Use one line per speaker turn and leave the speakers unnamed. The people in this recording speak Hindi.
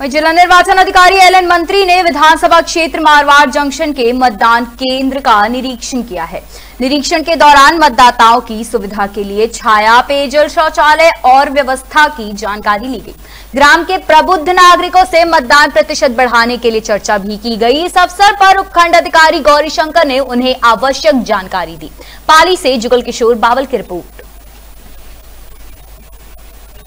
वहीं जिला निर्वाचन अधिकारी एलएन मंत्री ने विधानसभा क्षेत्र मारवाड़ जंक्शन के मतदान केंद्र का निरीक्षण किया है। निरीक्षण के दौरान मतदाताओं की सुविधा के लिए छाया पेयजल शौचालय और व्यवस्था की जानकारी ली गई। ग्राम के प्रबुद्ध नागरिकों से मतदान प्रतिशत बढ़ाने के लिए चर्चा भी की गई। इस अवसर पर उपखंड अधिकारी गौरी शंकर ने उन्हें आवश्यक जानकारी दी। पाली से जुगल किशोर बावल की रिपोर्ट।